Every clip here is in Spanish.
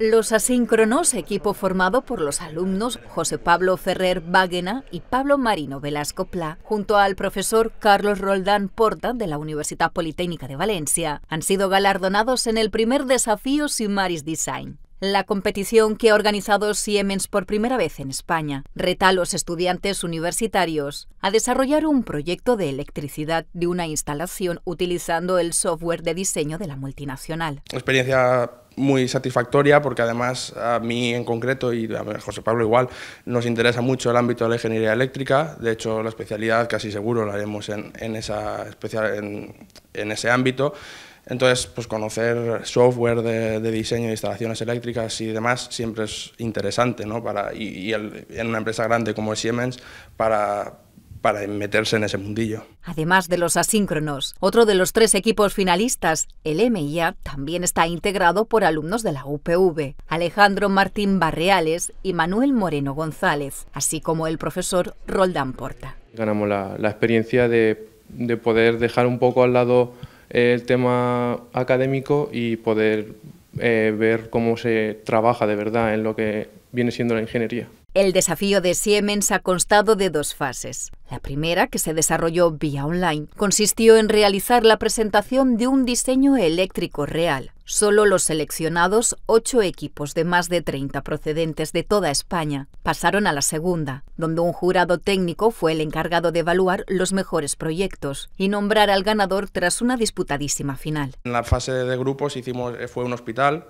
Los Asíncronos, equipo formado por los alumnos José Pablo Ferrer Báguena y Pablo Marino Velasco Pla, junto al profesor Carlos Roldán Porta de la Universidad Politécnica de Valencia, han sido galardonados en el primer desafío Simaris Design. La competición que ha organizado Siemens por primera vez en España reta a los estudiantes universitarios a desarrollar un proyecto de electricidad de una instalación utilizando el software de diseño de la multinacional. Experiencia muy satisfactoria porque además a mí en concreto y a José Pablo igual nos interesa mucho el ámbito de la ingeniería eléctrica. De hecho, la especialidad casi seguro la haremos en, en esa especial, en, en, ese ámbito. Entonces, pues conocer software de, de, diseño de instalaciones eléctricas y demás siempre es interesante, ¿no? Para, y, y el, en una empresa grande como Siemens, para, para meterse en ese mundillo. Además de los asíncronos, otro de los tres equipos finalistas, el MIA, también está integrado por alumnos de la UPV, Alejandro Martín Barreales y Manuel Moreno González, así como el profesor Roldán Porta. Ganamos la, la experiencia de, de, poder dejar un poco al lado el tema académico y poder eh, ver cómo se trabaja de verdad en lo que viene siendo la ingeniería. El desafío de Siemens ha constado de dos fases. La primera, que se desarrolló vía online, consistió en realizar la presentación de un diseño eléctrico real. Solo los seleccionados ocho equipos de más de 30 procedentes de toda España pasaron a la segunda, donde un jurado técnico fue el encargado de evaluar los mejores proyectos y nombrar al ganador tras una disputadísima final. En la fase de grupos hicimos, fue un hospital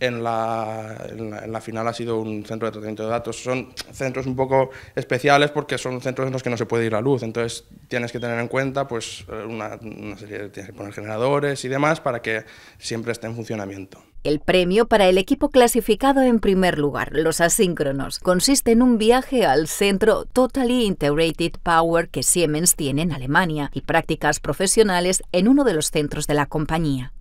en la, final ha sido un centro de tratamiento de datos. Son centros un poco especiales porque son centros en los que no se puede ir la luz, entonces tienes que tener en cuenta pues, una, una serie, tienes que poner generadores y demás para que siempre esté en funcionamiento. El premio para el equipo clasificado en primer lugar, los asíncronos, consiste en un viaje al centro Totally Integrated Power que Siemens tiene en Alemania y prácticas profesionales en uno de los centros de la compañía.